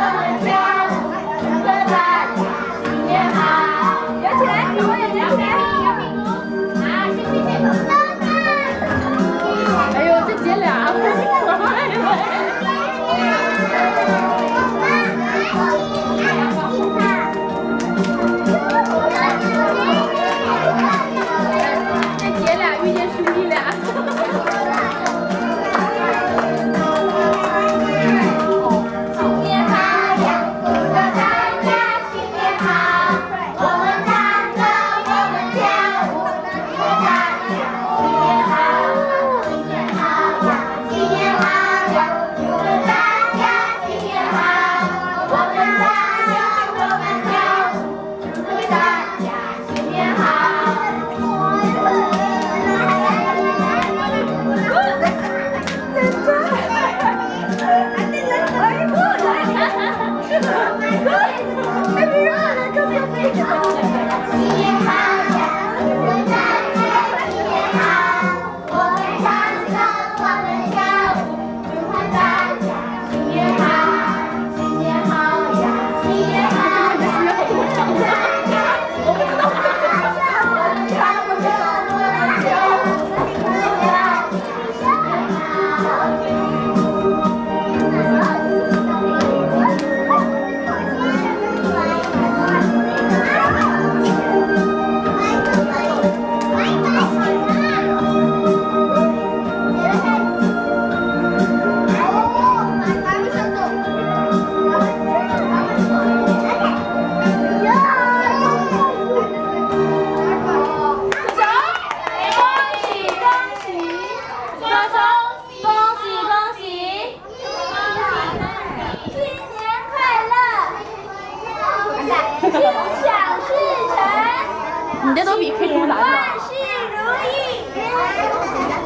Bye. 你这都比拼不难了，万事如意。